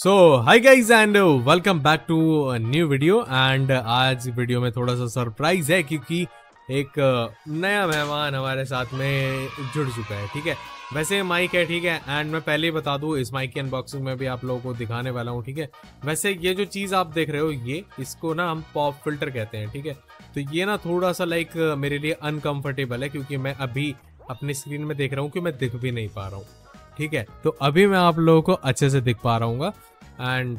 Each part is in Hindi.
So hi guys and welcome back to new video and आज वीडियो में थोड़ा सा सरप्राइज़ है क्योंकि एक uh, नया मेहमान हमारे साथ में जुड़ चुका है ठीक है? वैसे माइक है ठीक है? एंड मैं पहले ही बता दूँ इस माइक की अनबॉक्सिंग में भी आप लोगों को दिखाने वाला हूँ ठीक है? वैसे ये जो चीज़ आप देख रहे हो ये इसको ना हम पॉप फ़िल्टर कहते हैं ठीक है? तो ये ना थोड़ा सा लाइक मेरे लिए अनकम्फर्टेबल है क्योंकि मैं अभी अपनी स्क्रीन में देख रहा हूँ कि मैं दिख भी नहीं पा रहा हूँ ठीक है? तो अभी मैं आप लोगों को अच्छे से दिख पा रहा हूँ एंड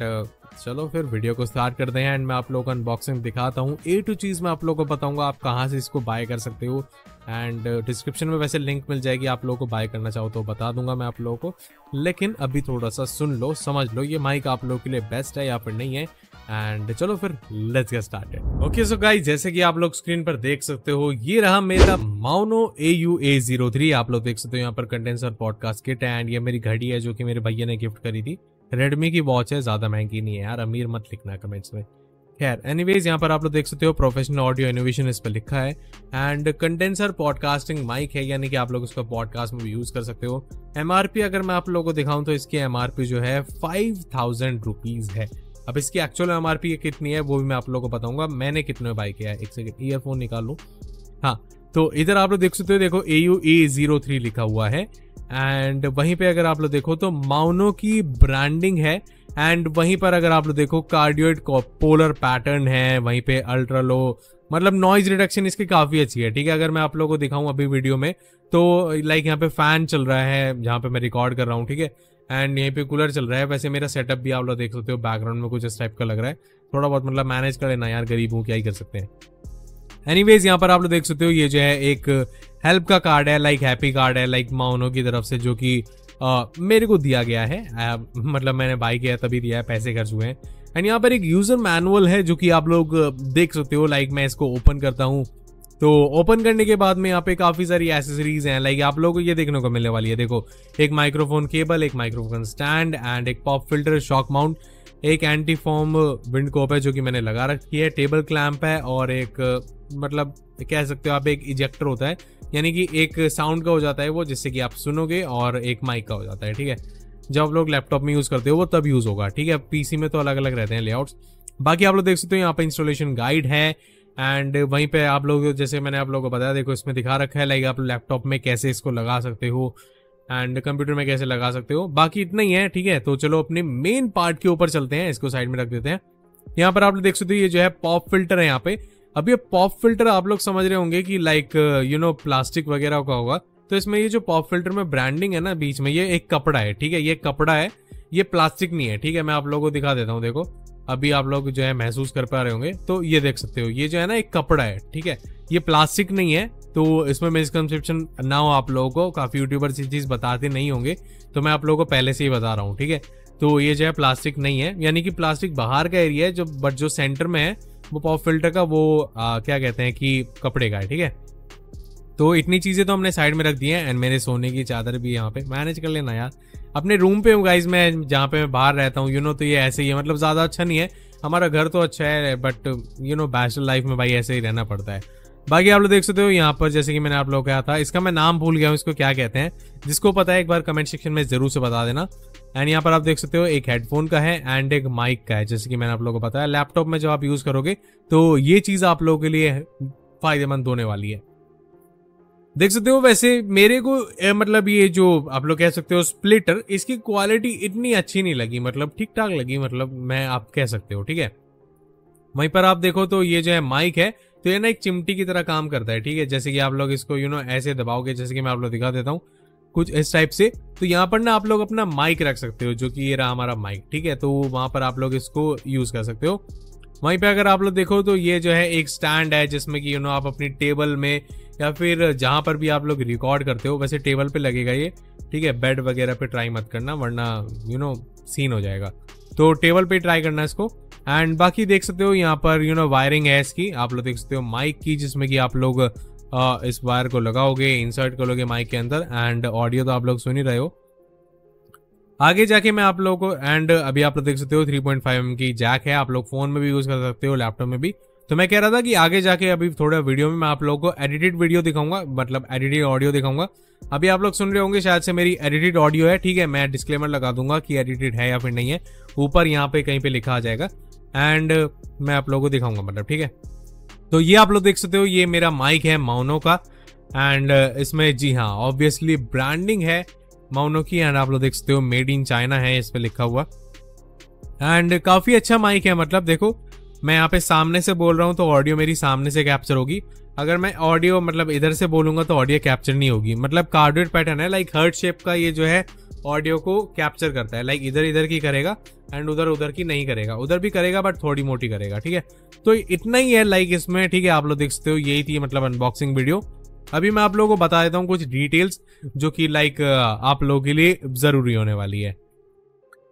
चलो फिर वीडियो को स्टार्ट करते हैं एंड मैं आप लोगों को अनबॉक्सिंग दिखाता हूँ। ए टू चीज़ मैं आप लोगों को बताऊँगा आप कहाँ से इसको बाय कर सकते हो। एंड डिस्क्रिप्शन में वैसे लिंक मिल जाएगी, आप लोगों को बाय करना चाहो तो बता दूँगा मैं आप लोगों को। लेकिन अभी थोड़ा सा सुन लो, समझ लो, ये माइक आप लोगों के लिए बेस्ट है या फिर नहीं है। एंड चलो फिर let's get started okay so guys जैसे कि आप लोग स्क्रीन पर देख सकते हो, ये रहा मेरा Maono A U A zero three आप लोग देख सकते हो यहाँ पर कंडेंसर पॉडकास्ट किट है एंड ये मेरी घड़ी है जो कि मेरे भैया ने गिफ्ट करी थी। रेडमी की वॉच है, ज़्यादा महँगी नहीं है यार, अमीर मत लिखना कमेंट्स में। खैर एनीवेज यहाँ पर आप लोग देख सकते हो प्रोफेशनल ऑडियो इनोवेशन इस पर लिखा है। एंड कंडेंसर पॉडकास्टिंग माइक है, यानी कि आप लोग इसको पॉडकास्ट में भी यूज़ कर सकते हो। एमआरपी अगर मैं आप लोगों को दिखाऊँ तो इसकी एमआरपी जो है फाइव थाउज़ेंड रुपीज़ है। अब इसकी एक्चुअल एमआरपी कितनी है, वो भी मैं आप लोगों को बताऊँगा। मैंने कितने बाई किया है? एक सेकंड ईयरफोन निकाल लू। हाँ तो इधर आप लोग देख सकते हो, देखो A U A zero three लिखा हुआ है। एंड वहीं पे अगर आप लोग देखो तो माउनो की ब्रांडिंग है। एंड वहीं पर अगर आप लोग देखो कार्डियोइड पोलर पैटर्न है। वहीं पे अल्ट्रा लो मतलब नॉइज़ रिडक्शन इसकी काफ़ी अच्छी है, ठीक है? अगर मैं आप लोगों को दिखाऊँ अभी वीडियो में तो लाइक यहाँ पे फ़ैन चल रहा है, जहाँ पे मैं रिकॉर्ड कर रहा हूँ, ठीक है? एंड यहीं पे कूलर चल रहा है। वैसे मेरा सेटअप भी आप लोग देख सकते हो बैकग्राउंड में कुछ इस टाइप का लग रहा है। थोड़ा बहुत मतलब मैनेज कर लेना यार, गरीब हूँ, क्या ही कर सकते हैं। एनीवेज यहाँ पर आप लोग देख सकते हो, ये जो है एक हेल्प का कार्ड है लाइक हैप्पी कार्ड है लाइक माउनो की तरफ़ से जो कि मेरे को दिया गया है। मतलब मैंने बाई किया तभी दिया है, पैसे खर्च हुए हैं। एंड यहाँ पर एक यूज़र मैनुअल है जो कि आप लोग देख सकते हो लाइक मैं इसको ओपन करता हूँ। तो ओपन करने के बाद में यहाँ पे काफ़ी सारी एसेसरीज हैं। लाइक आप लोगों को ये देखने को मिलने वाली है। देखो, एक माइक्रोफोन केबल एक माइक्रोफोन स्टैंड एंड एक पॉप फ़िल्टर शॉक माउंट एक एंटी फॉर्म विंड कोप है जो कि मैंने लगा रखी है। टेबल क्लैंप है और एक मतलब कह सकते हो आप एक इजेक्टर होता है। यानी कि एक साउंड का हो जाता है वो, जिससे कि आप सुनोगे और एक माइक का हो जाता है, ठीक है? जब आप लोग लैपटॉप में यूज़ करते हो, वो तब यूज़ होगा, ठीक है? पीसी में तो अलग अलग रहते हैं लेआउट्स बाकी आप लोग देख सकते हो, यहाँ पे इंस्टॉलेशन गाइड है एंड वहीं पे आप लोग, जैसे मैंने आप लोगों को बताया, देखो इसमें दिखा रखा है लाइक आप लैपटॉप में कैसे इसको लगा सकते हो। एंड कंप्यूटर में कैसे लगा सकते हो? बाकी इतना ही है, ठीक है? तो चलो अपने मेन पार्ट के ऊपर चलते हैं, इसको साइड में रख देते हैं। यहाँ पर आप लोग देख सकते हो, ये जो है पॉप फ़िल्टर है यहाँ पे। अब ये पॉप फ़िल्टर आप लोग समझ रहे होंगे कि लाइक यू नो प्लास्टिक वगैरह का होगा। तो इसमें ये जो पॉप फ़िल्टर में ब्रांडिंग है ना, बीच में ये एक कपड़ा है, ठीक है? ये कपड़ा है, ये प्लास्टिक नहीं है, ठीक है? मैं आप लोगों को दिखा देता हूँ, देखो। अभी आप लोग जो है महसूस कर पा रहे होंगे तो ये देख सकते हो ये जो है ना एक कपड़ा है ठीक है? ये प्लास्टिक नहीं है तो इसमें मिसकनसेप्शन ना हो आप लोगों को काफ़ी यूट्यूबर ये चीज़ बताते नहीं होंगे तो मैं आप लोगों को पहले से ही बता रहा हूँ ठीक है? तो ये जो है प्लास्टिक नहीं है यानी कि प्लास्टिक बाहर का एरिया है जो बट जो सेंटर में है वो पॉप फ़िल्टर का वो आ, क्या कहते हैं कि कपड़े का है ठीक है? तो इतनी चीज़ें तो हमने साइड में रख दी हैं एंड मेरे सोने की चादर भी यहाँ पे मैनेज कर लेना यार। अपने रूम पे हूँ गाइज़ मैं जहाँ पे मैं बाहर रहता हूँ यू नो तो ये ऐसे ही है। मतलब ज़्यादा अच्छा नहीं है। हमारा घर तो अच्छा है but you know bachelor life में भाई ऐसे ही रहना पड़ता है। बाकी आप लोग देख सकते हो, यहाँ पर जैसे कि मैंने आप लोग कहा था, इसका मैं नाम भूल गया हूँ, इसको क्या कहते हैं, जिसको पता है एक बार कमेंट सेक्शन में ज़रूर से बता देना। एंड यहाँ पर आप देख सकते हो, एक हेडफोन का है एंड एक माइक का है, जैसे कि मैंने आप लोगों को बताया। लैपटॉप में जब आप यूज़ करोगे तो ये चीज़ आप लोगों के लिए फ़ायदेमंद होने वाली है। देख सकते हो वैसे मेरे को ए, मतलब ये जो आप लोग कह सकते हो स्प्लिटर इसकी क्वालिटी इतनी अच्छी नहीं लगी मतलब ठीक ठाक लगी मतलब मैं आप कह सकते हो ठीक है? वहीं पर आप देखो तो ये जो है माइक है तो ये ना एक चिमटी की तरह काम करता है ठीक है? जैसे कि आप लोग इसको यू नो ऐसे दबाओगे जैसे कि मैं आप लोग दिखा देता हूँ कुछ इस टाइप से तो यहाँ पर ना आप लोग अपना माइक रख सकते हो जो कि ये रहा हमारा माइक ठीक है? तो वहाँ पर आप लोग इसको यूज़ कर सकते हो। वहीं पे अगर आप लोग देखो तो ये जो है एक स्टैंड है जिसमें कि यू नो आप अपनी टेबल में या फिर जहाँ पर भी आप लोग रिकॉर्ड करते हो, वैसे टेबल पे लगेगा ये, ठीक है? बेड वगैरह पे ट्राई मत करना, वरना यू नो सीन हो जाएगा। तो टेबल पे ट्राई करना इसको। एंड बाकी देख सकते हो यहाँ पर यू नो वायरिंग है इसकी। आप लोग देख सकते हो माइक की, जिसमें कि आप लोग इस वायर को लगाओगे इंसर्ट करोगे माइक के अंदर। एंड ऑडियो तो आप लोग सुन ही रहे हो। आगे जाके मैं आप लोगों को एंड अभी आप लोग देख सकते हो 3.5 एम की जैक है। आप लोग फ़ोन में भी यूज़ कर सकते हो लैपटॉप में भी। तो मैं कह रहा था कि आगे जाके अभी थोड़ा वीडियो में मैं आप लोगों को एडिटेड वीडियो दिखाऊँगा मतलब एडिटेड ऑडियो दिखाऊँगा। अभी आप लोग सुन रहे होंगे, शायद से मेरी एडिटेड ऑडियो है, ठीक है? मैं डिस्क्लेमर लगा दूँगा कि एडिटेड है या फिर नहीं है। ऊपर यहाँ पे कहीं पे लिखा आ जाएगा एंड मैं आप लोगों को दिखाऊँगा मतलब ठीक है? तो ये आप लोग देख सकते हो, ये मेरा माइक है माउनो का एंड इसमें, जी हाँ ऑब्वियसली ब्रांडिंग है। माउनो की एंड आप लोग देख सकते हो मेड इन चाइना है, इस पे लिखा हुआ। एंड काफ़ी अच्छा माइक है मतलब देखो, मैं यहाँ पे सामने से बोल रहा हूँ तो ऑडियो मेरी सामने से कैप्चर होगी। अगर मैं ऑडियो मतलब इधर से बोलूँगा तो ऑडियो कैप्चर नहीं होगी। मतलब कार्डेड पैटर्न है लाइक हर्ट शेप का ये जो है ऑडियो को कैप्चर करता है। लाइक इधर इधर की करेगा एंड उधर उधर की नहीं करेगा। उधर भी करेगा बट थोड़ी मोटी करेगा, ठीक है? तो इतना ही है लाइक इसमें, ठीक है, आप लोग देख सकते हो, यही थी मतलब अनबॉक्सिंग वीडियो अभी मैं आप लोगों को बता देता हूँ कुछ डिटेल्स जो कि लाइक आप लोगों के लिए ज़रूरी होने वाली है।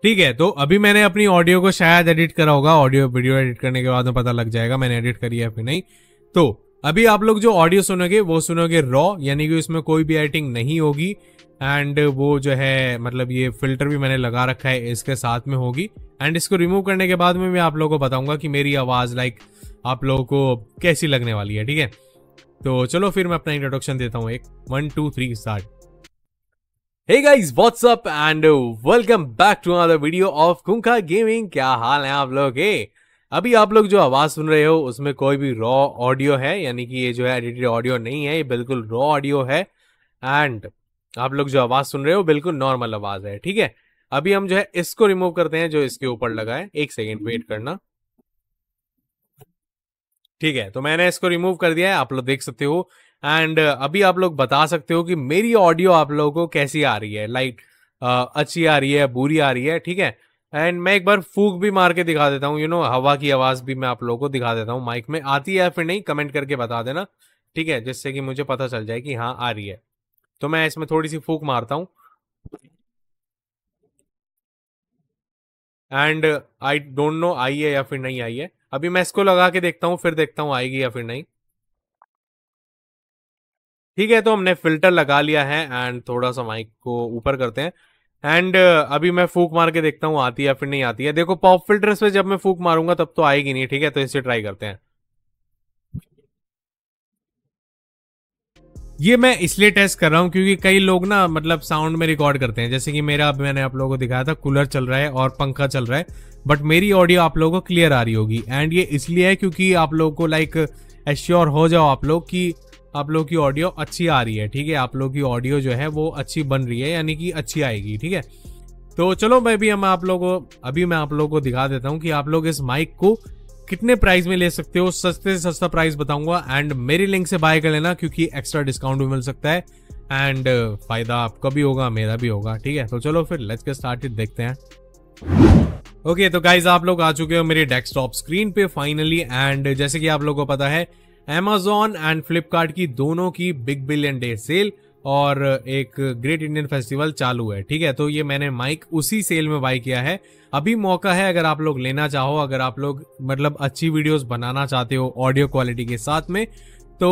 ठीक है तो अभी मैंने अपनी ऑडियो को शायद एडिट करा होगा ऑडियो वीडियो एडिट करने के बाद में पता लग जाएगा मैंने एडिट करी है फिर नहीं। तो अभी आप लोग जो ऑडियो सुनोगे, वो सुनोगे रॉ यानी कि उसमें कोई भी एडिटिंग नहीं होगी एंड वो जो है मतलब ये फ़िल्टर भी मैंने लगा रखा है, इसके साथ में होगी। एंड इसको रिमूव करने के बाद में मैं आप लोगों को बताऊँगा कि मेरी आवाज़ लाइक आप लोगों को कैसी लगने वाली है, ठीक है? तो चलो फिर मैं अपना इंट्रोडक्शन देता हूँ एक। One two three start Hey guys, what's up and welcome back to another video of gaming क्या हाल है आप लोग? के अभी आप लोग जो आवाज़ सुन रहे हो उसमें कोई भी रॉ ऑडियो है यानी कि ये जो है एडिटेड ऑडियो नहीं है ये बिल्कुल रॉ ऑडियो है। एंड आप लोग जो आवाज़ सुन रहे हो बिल्कुल नॉर्मल आवाज़ है ठीक है? अभी हम जो है इसको रिमूव करते हैं जो इसके ऊपर लगा है। एक सेकेंड वेट करना। ठीक है तो मैंने इसको रिमूव कर दिया है आप लोग देख सकते हो। एंड uh, अभी आप लोग बता सकते हो कि मेरी ऑडियो आप लोगों को कैसी आ रही है लाइक uh, अच्छी आ रही है बुरी आ रही है ठीक है? एंड मैं एक बार फूक भी मार के दिखा देता हूँ यू नो हवा की आवाज़ भी मैं आप लोगों को दिखा देता हूँ माइक में। आती है फिर नहीं कमेंट करके बता देना ठीक है? जिससे कि मुझे पता चल जाए कि हाँ आ रही है। तो मैं इसमें थोड़ी सी फूक मारता हूँ। And I don't know I है या फिर नहीं आई है। अभी मैं इसको लगा के देखता हूँ, फिर देखता हूँ आएगी या फिर नहीं। ठीक है तो हमने फ़िल्टर लगा लिया है एंड थोड़ा सा माइक को ऊपर करते हैं। एंड अभी मैं फूक मार के देखता हूँ, आती है या फिर नहीं आती है। देखो पॉप फ़िल्टर पे जब मैं फूक मारूँगा, तब तो आएगी नहीं, ठीक है? तो इसे ट्राई करते हैं। ये मैं इसलिए टेस्ट कर रहा हूँ क्योंकि कई लोग ना मतलब साउंड में रिकॉर्ड करते हैं। जैसे कि मेरा, मैंने आप लोगों को दिखाया था कूलर चल रहा है और पंखा चल रहा है बट मेरी ऑडियो आप लोगों को क्लियर आ रही होगी। एंड ये इसलिए है क्योंकि आप लोगों को लाइक एश्योर हो जाओ आप लोग कि आप लोग की ऑडियो अच्छी आ रही है, ठीक है? आप लोग की ऑडियो जो है वो अच्छी बन रही है, यानी कि अच्छी आएगी, ठीक है? तो चलो मैं भी, हम आप लोगों को अभी मैं आप लोगों को दिखा देता हूँ कि आप लोग इस माइक को कितने प्राइस में ले सकते हो? सस्ते से सस्ता प्राइस बताऊँगा। एंड मेरी लिंक से बाय कर लेना क्योंकि एक्स्ट्रा डिस्काउंट भी मिल सकता है। एंड फ़ायदा आपका भी होगा मेरा भी होगा ठीक है? तो चलो फिर लेट्स गेट स्टार्टेड देखते हैं। ओके okay, तो गाइज़ आप लोग आ चुके हो मेरे डेस्कटॉप स्क्रीन पे फाइनली एंड जैसे कि आप लोगों को पता है एमेजोन एंड फ्लिपकार्ट की दोनों की बिग बिलियन डे सेल और एक ग्रेट इंडियन फेस्टिवल चालू है, ठीक है? तो ये मैंने माइक उसी सेल में बाई किया है। अभी मौका है अगर आप लोग लेना चाहो, अगर आप लोग मतलब अच्छी वीडियोस बनाना चाहते हो ऑडियो क्वालिटी के साथ में तो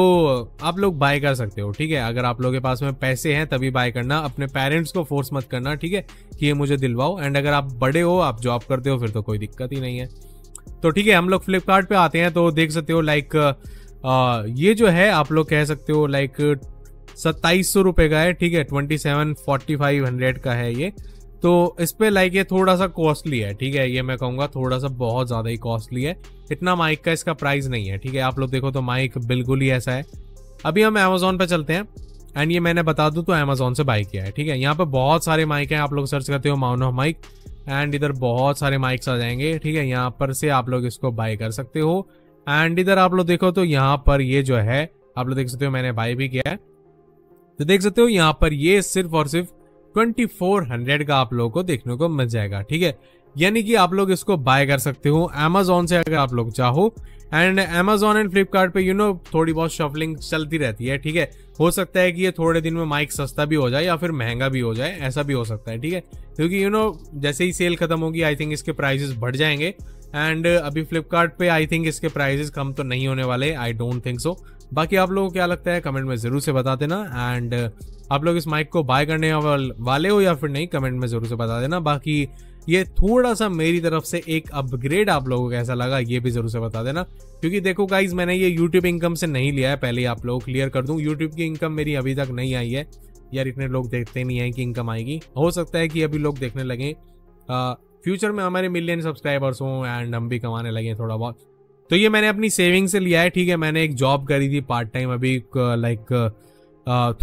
आप लोग बाय कर सकते हो, ठीक है? अगर आप लोगों के पास में पैसे हैं, तभी बाय करना। अपने पेरेंट्स को फोर्स मत करना, ठीक है? कि ये मुझे दिलवाओ। एंड अगर आप बड़े हो, आप जॉब करते हो, फिर तो कोई दिक्कत ही नहीं है। तो ठीक है, हम लोग फ्लिपकार्ट आते हैं तो देख सकते हो लाइक ये जो है, आप लोग कह सकते हो लाइक सत्ताईस सौ रुपए का है, ठीक है? Twenty seven forty five hundred का है ये। तो इस पे लाइक ये थोड़ा सा कॉस्टली है, ठीक है? ये मैं कहूँगा थोड़ा सा बहुत ज़्यादा ही कॉस्टली है। इतना माइक का इसका प्राइस नहीं है, ठीक है? आप लोग देखो तो माइक बिल्कुल ही ऐसा है। अभी हम अमेजोन पे चलते हैं एंड ये मैंने बता दू तो अमेजोन से बाई किया है, ठीक है? यहाँ पे बहुत सारे माइक हैं, आप लोग सर्च करते हो माउनो माइक एंड इधर बहुत सारे माइक्स आ जाएँगे, ठीक है? यहाँ पर से आप लोग इसको बाय कर सकते हो। एंड इधर आप लोग देखो तो यहाँ पर ये जो है, आप लोग देख सकते हो मैंने बाई भी किया है। तो देख सकते हो, यहाँ पर ये सिर्फ़ और सिर्फ़ ट्वेंटी फोर हंड्रेड का आप लोगों को देखने को मिल जाएगा, ठीक है? यानी कि आप लोग इसको बाय कर सकते हो एमेजोन से अगर आप लोग चाहो एंड एमेजोन एंड फ्लिपकार्ट पे यू नो थोड़ी बहुत शॉपिंग चलती रहती है, ठीक है? हो सकता है कि ये थोड़े दिन में माइक सस्ता भी हो जाए या फिर महँगा भी हो जाए, ऐसा भी हो सकता है, ठीक है? क्योंकि यू नो जैसे ही सेल खत्म होगी आई थिंक इसके प्राइसेस बढ़ जाएँगे एंड अभी फ्लिपकार्ट आई थिंक इसके प्राइजेस कम तो नहीं होने वाले आई डोंट थिंक सो बाकी आप लोगों को क्या लगता है कमेंट में ज़रूर से बता देना. एंड आप लोग इस माइक को बाय करने वाले हो या फिर नहीं कमेंट में ज़रूर से बता देना. बाकी ये थोड़ा सा मेरी तरफ़ से एक अपग्रेड आप लोगों को कैसा लगा, ये भी ज़रूर से बता देना. क्योंकि देखो गाइज़ मैंने ये यूट्यूब इनकम से नहीं लिया है, पहले आप लोग क्लियर कर दूँ. यूट्यूब की इनकम मेरी अभी तक नहीं आई है. यार, इतने लोग देखते नहीं है कि इनकम आएगी. हो सकता है कि अभी लोग देखने लगे. फ्यूचर में हमारे मिलियन सब्सक्राइबर्स हों एंड हम भी कमाने लगे थोड़ा बहुत। तो ये मैंने अपनी सेविंग से लिया है, ठीक है? मैंने एक जॉब करी थी पार्ट टाइम अभी लाइक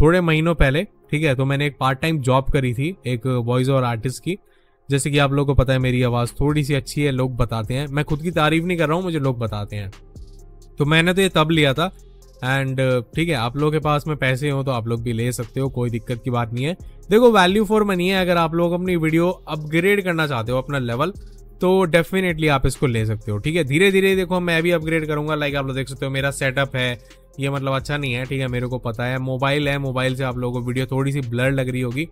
थोड़े महीनों पहले, ठीक है? तो मैंने एक पार्ट टाइम जॉब करी थी, एक वॉइस और आर्टिस्ट की। जैसे कि आप लोगों को पता है, मेरी आवाज़ थोड़ी सी अच्छी है, लोग बताते हैं। मैं खुद की तारीफ़ नहीं कर रहा हूँ, मुझे लोग बताते हैं। तो मैंने तो ये तब लिया था एंड ठीक है, आप लोगों के पास में पैसे हो तो आप लोग भी ले सकते हो, कोई दिक्कत की बात नहीं है। देखो वैल्यू फॉर मनी है, अगर आप लोग अपनी वीडियो अपग्रेड करना चाहते हो, अपना लेवल तो डेफिनेटली आप इसको ले सकते हो, ठीक है? धीरे धीरे देखो, मैं भी अपग्रेड करूँगा लाइक आप लोग देख सकते हो, मेरा सेटअप है, ये मतलब अच्छा नहीं है, ठीक है, मेरे को पता है मोबाइल है मोबाइल से आप लोगों को वीडियो थोड़ी सी ब्लर लग रही होगी,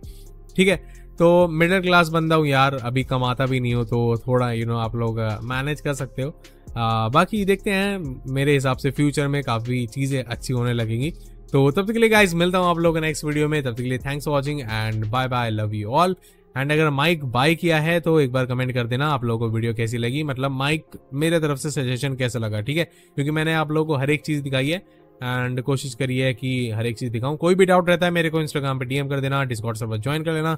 ठीक है? तो मिडिल क्लास बंदा हूँ यार अभी कमाता भी नहीं हो तो थोड़ा यू you नो know, आप लोग मैनेज कर सकते हो। आ, बाकी देखते हैं मेरे हिसाब से फ्यूचर में काफ़ी चीज़ें अच्छी होने लगेंगी। तो तब तक के लिए गाइस मिलता हूँ आप लोगों नेक्स्ट वीडियो में। तब तक के लिए thanks for watching and bye bye love you all and अगर माइक बाय किया है तो एक बार कमेंट कर देना आप लोगों को वीडियो कैसी लगी। मतलब माइक मेरे तरफ़ से सजेशन कैसा लगा ठीक है? क्योंकि मैंने आप लोगों को हर एक चीज़ दिखाई है। एंड कोशिश करी है कि हर एक चीज़ दिखाऊँ। कोई भी डाउट रहता है मेरे को इंस्टाग्राम पे डीएम कर देना डिस्कॉर्ड सर्वर ज्वाइन कर लेना।